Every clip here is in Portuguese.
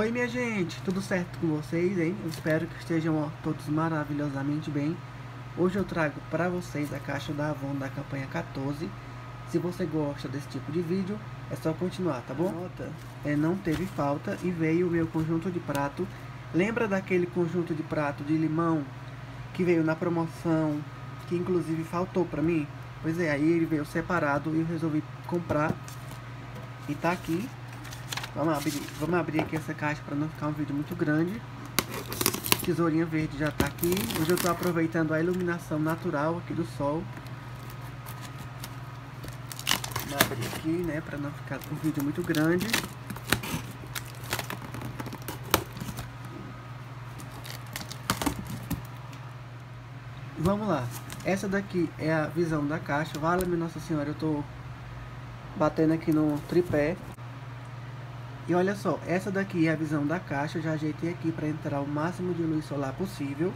Oi minha gente, tudo certo com vocês, hein? Eu espero que estejam ó, todos maravilhosamente bem. Hoje eu trago para vocês a caixa da Avon da campanha 14. Se você gosta desse tipo de vídeo, é só continuar, tá bom? Nota, é, não teve falta e veio o meu conjunto de prato. Lembra daquele conjunto de prato de limão que veio na promoção, que inclusive faltou para mim? Pois é, aí ele veio separado e eu resolvi comprar. E tá aqui, Vamos abrir, vamos abrir aqui essa caixa para não ficar um vídeo muito grande. Tesourinha verde já está aqui. Hoje eu estou aproveitando a iluminação natural aqui do sol. Vamos abrir aqui, né, para não ficar um vídeo muito grande. Vamos lá. Essa daqui é a visão da caixa. Vale-me Nossa Senhora, eu estou batendo aqui no tripé e olha só, essa daqui é a visão da caixa, já ajeitei aqui para entrar o máximo de luz solar possível.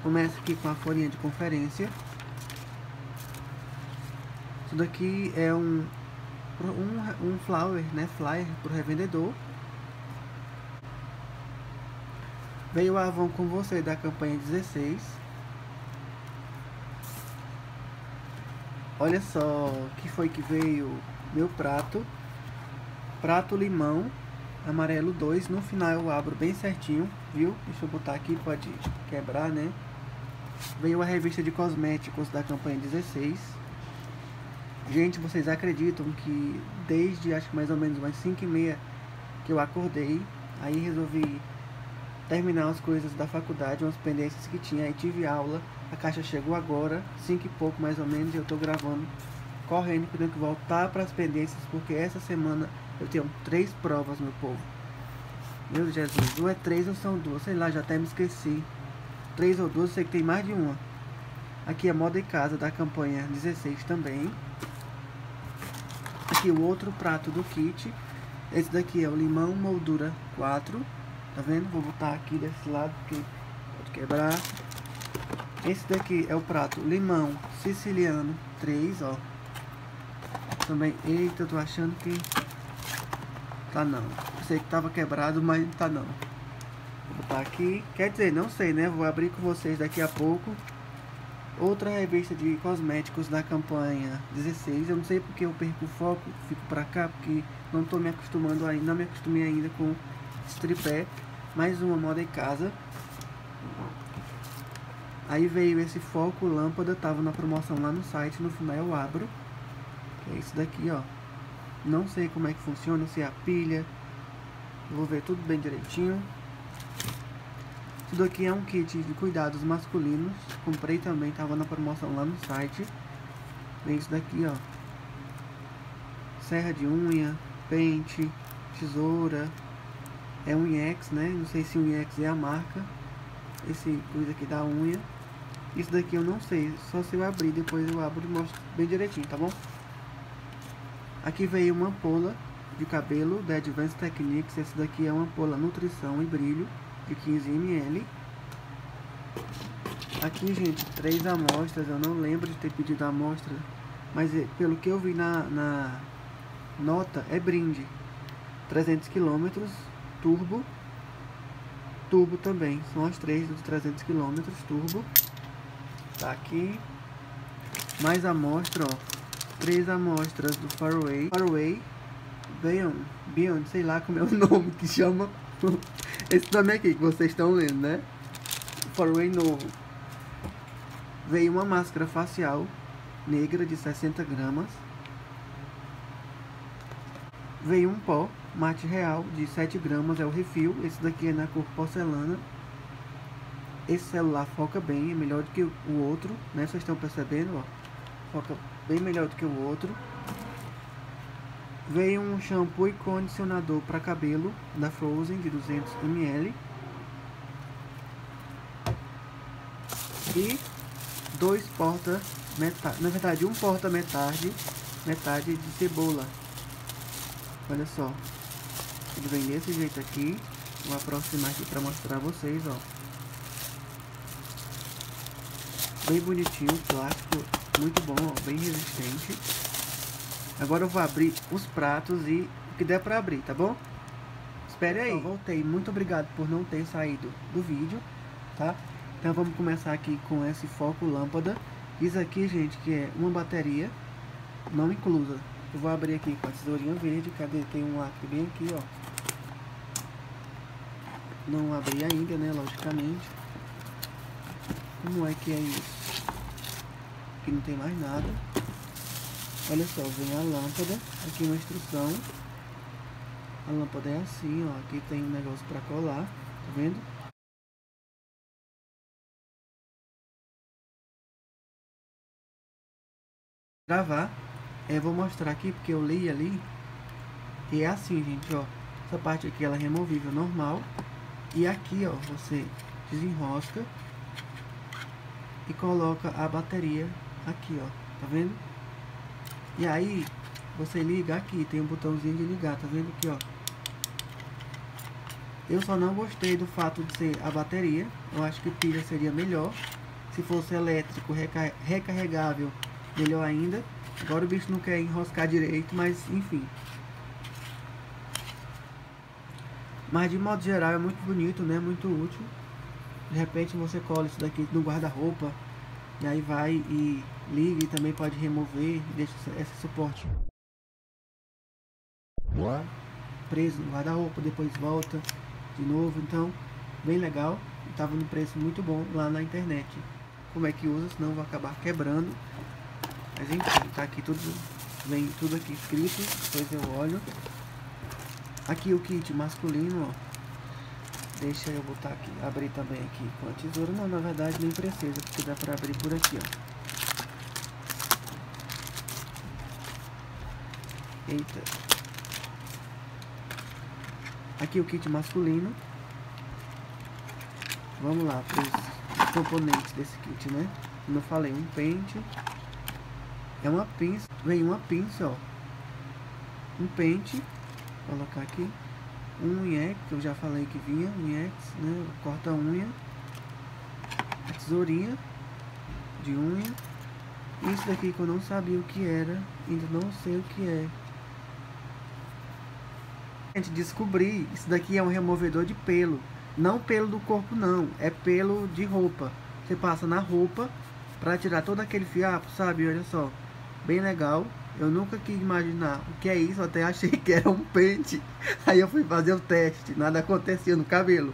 Começa aqui com a folhinha de conferência. Isso daqui é um, um, um flower, né, flyer para o revendedor. Veio a Avon com você da campanha 16. Olha só que foi que veio meu prato prato limão amarelo 2 no final eu abro bem certinho viu? Deixa eu botar aqui pode quebrar né? Veio a revista de cosméticos da campanha 16 gente vocês acreditam que desde acho que mais ou menos umas 5 e meia que eu acordei aí resolvi terminar as coisas da faculdade umas pendências que tinha aí tive aula. A caixa chegou agora 5 e pouco mais ou menos e eu tô gravando correndo, que tenho que voltar para as pendências, porque essa semana eu tenho três provas, meu povo. Meu Jesus, ou é três ou são duas, sei lá, já até me esqueci. Três ou duas, sei que tem mais de uma. Aqui é moda e casa da campanha 16 também. Aqui o outro prato do kit. Esse daqui é o limão moldura 4. Tá vendo? Vou botar aqui desse lado, porque pode quebrar. Esse daqui é o prato limão siciliano 3, ó. Também, eita, eu tô achando que tá não. Eu sei que tava quebrado, mas tá não. Vou botar aqui. Quer dizer, não sei, né? Vou abrir com vocês daqui a pouco. Outra revista de cosméticos da campanha 16. Eu não sei porque eu perco o foco, fico pra cá, porque não tô me acostumando ainda, não me acostumei ainda com esse tripé. Mais uma moda em casa. Aí veio esse foco lâmpada, tava na promoção lá no site, no final eu abro. Que é isso daqui, ó. Não sei como é que funciona, se é a pilha. Vou ver tudo bem direitinho. Isso daqui é um kit de cuidados masculinos. Comprei também, tava na promoção lá no site. Vem isso daqui, ó. Serra de unha, pente, tesoura. É um IEX, né? Não sei se o IEX é a marca. Esse coisa aqui da unha. Isso daqui eu não sei, só se eu abrir, depois eu abro e mostro bem direitinho, tá bom? Aqui veio uma ampola de cabelo da Advanced Techniques. Esse daqui é uma ampola nutrição e brilho de 15 ml. Aqui, gente, três amostras. Eu não lembro de ter pedido amostra, mas é, pelo que eu vi na, na nota, é brinde. 300 km, turbo, turbo também. São as três dos 300 km, turbo. Tá aqui. Mais amostra, ó três amostras do Faraway. Faraway Beyond, Beyond, sei lá como é o nome que chama. Esse nome aqui que vocês estão lendo, né? Faraway novo. Veio uma máscara facial negra de 60 gramas. Veio um pó mate real de 7 gramas, é o refil. Esse daqui é na cor porcelana. Esse celular foca bem, é melhor do que o outro, né? Vocês estão percebendo, ó. Foca bem melhor do que o outro. Veio um shampoo e condicionador para cabelo da Frozen de 200 ml. E dois porta metade, na verdade um porta metade, metade de cebola. Olha só. Ele vem desse jeito aqui. Vou aproximar aqui para mostrar a vocês, ó. Bem bonitinho, plástico muito bom, ó, bem resistente. Agora eu vou abrir os pratos e o que der pra abrir, tá bom? Espere aí. voltei. Muito obrigado por não ter saído do vídeo, tá? Então vamos começar aqui com esse foco lâmpada. Isso aqui, gente, que é uma bateria não inclusa. Eu vou abrir aqui com a tesourinha verde. Cadê? Tem um lacre bem aqui, ó. Não abri ainda, né? Logicamente. Como é que é isso? Aqui não tem mais nada. Olha só, vem a lâmpada. Aqui uma instrução. A lâmpada é assim, ó. Aqui tem um negócio para colar. Tá vendo? Gravar. Eu vou mostrar aqui porque eu li ali. E é assim, gente, ó. Essa parte aqui ela é removível normal. E aqui, ó, você desenrosca e coloca a bateria aqui, ó, tá vendo? E aí, você liga aqui, tem um botãozinho de ligar, tá vendo aqui, ó. Eu só não gostei do fato de ser a bateria, eu acho que pilha seria melhor. Se fosse elétrico, recarregável, melhor ainda. Agora o bicho não quer enroscar direito, mas enfim. Mas de modo geral é muito bonito, né? Muito útil. De repente você cola isso daqui no guarda-roupa e aí vai e liga e também pode remover e deixa esse suporte What? preso no guarda-roupa, depois volta de novo, então bem legal. Estava no preço muito bom lá na internet. Como é que usa, senão vai acabar quebrando. Mas enfim, tá aqui tudo, vem tudo aqui escrito, depois eu olho. Aqui o kit masculino, ó. Deixa eu botar aqui, abrir também aqui com a tesoura. Não, na verdade nem precisa, porque dá pra abrir por aqui, ó. Eita. Aqui o kit masculino. Vamos lá, os componentes desse kit, né? Como eu falei, um pente. É uma pinça, vem uma pinça, ó. Um pente, vou colocar aqui um unhex, que eu já falei que vinha, unhex, né? Corta unha, a tesourinha de unha. Isso daqui que eu não sabia o que era, ainda não sei o que é. Gente, descobri, isso daqui é um removedor de pelo. Não pelo do corpo não, é pelo de roupa. Você passa na roupa para tirar todo aquele fiapo, sabe? Olha só, bem legal. Eu nunca quis imaginar o que é isso, até achei que era um pente. Aí eu fui fazer o teste, nada acontecia no cabelo.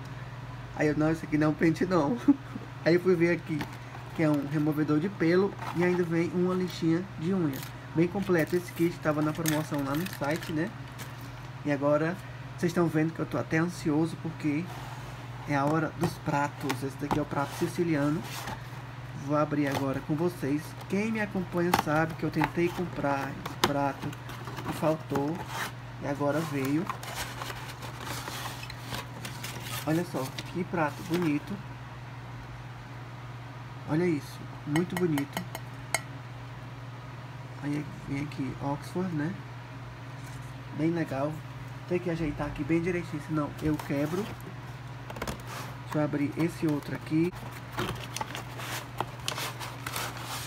Aí eu, não, isso aqui não é um pente não. Aí fui ver aqui, que é um removedor de pelo e ainda vem uma lixinha de unha. Bem completo, esse kit estava na promoção lá no site, né? E agora, vocês estão vendo que eu tô até ansioso porque é a hora dos pratos. Esse daqui é o prato siciliano vou abrir agora com vocês. Quem me acompanha sabe que eu tentei comprar esse prato e faltou. E agora veio. Olha só, que prato bonito. Olha isso, muito bonito. Aí vem aqui Oxford, né? Bem legal. Tem que ajeitar aqui bem direitinho, senão eu quebro. Deixa eu abrir esse outro aqui.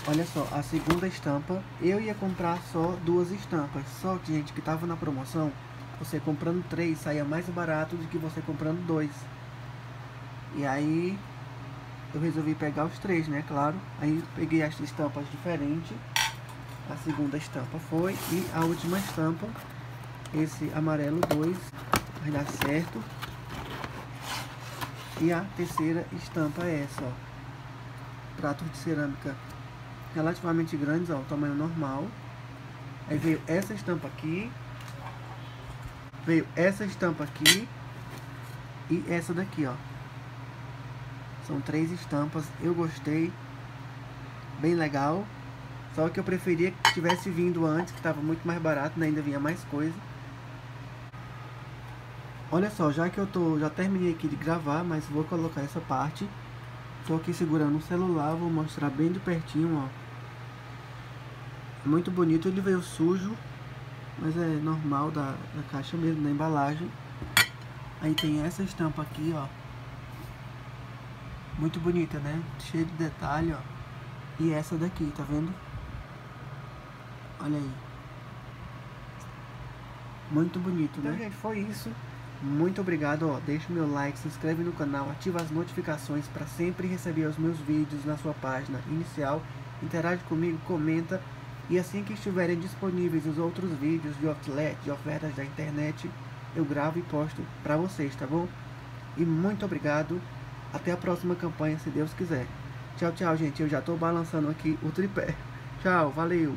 Olha só, a segunda estampa, eu ia comprar só duas estampas. Só que, gente, que tava na promoção, você comprando três saía mais barato do que você comprando dois. E aí, eu resolvi pegar os três, né, claro. Aí, peguei as estampas diferentes. A segunda estampa foi. E a última estampa, esse amarelo 2, vai dar certo. E a terceira estampa é essa, ó. Prato de cerâmica relativamente grandes, ó, o tamanho normal. Aí veio essa estampa aqui. Veio essa estampa aqui. E essa daqui, ó. São três estampas. Eu gostei. Bem legal. Só que eu preferia que tivesse vindo antes, que estava muito mais barato, né? ainda vinha mais coisa. Olha só, já que eu tô, já terminei aqui de gravar, mas vou colocar essa parte. Tô aqui segurando o celular, vou mostrar bem de pertinho, ó. Muito bonito, ele veio sujo, mas é normal da, da caixa mesmo, da embalagem. Aí tem essa estampa aqui, ó. Muito bonita, né? Cheio de detalhe, ó. E essa daqui, tá vendo? Olha aí. Muito bonito, né? Então, gente, foi isso. Muito obrigado, ó. Deixa o meu like, se inscreve no canal, ativa as notificações para sempre receber os meus vídeos na sua página inicial. Interage comigo, comenta. E assim que estiverem disponíveis os outros vídeos de outlet, de ofertas da internet, eu gravo e posto para vocês, tá bom? E muito obrigado. Até a próxima campanha, se Deus quiser. Tchau, tchau, gente. Eu já estou balançando aqui o tripé. Tchau, valeu.